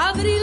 abrir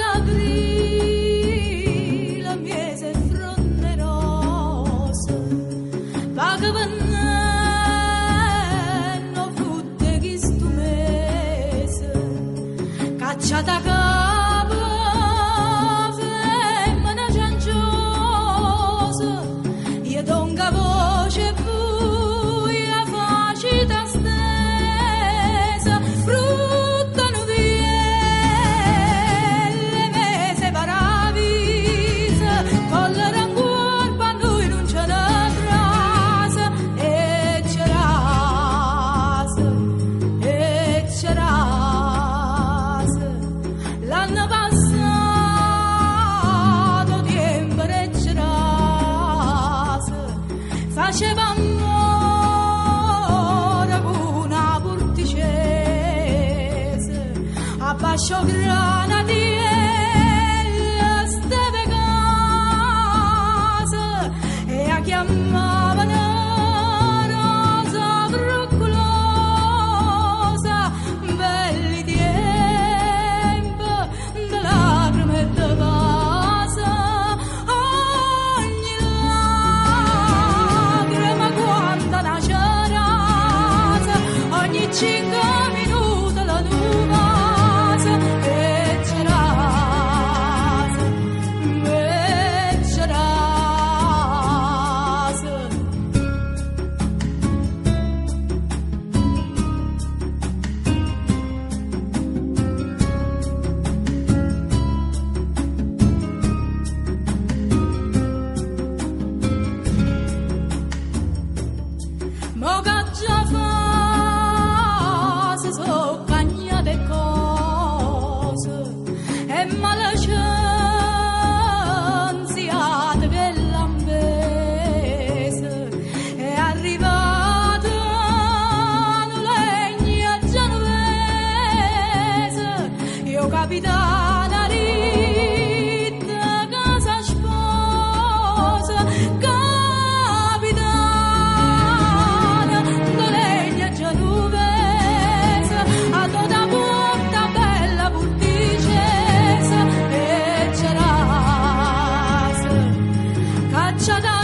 should shut up.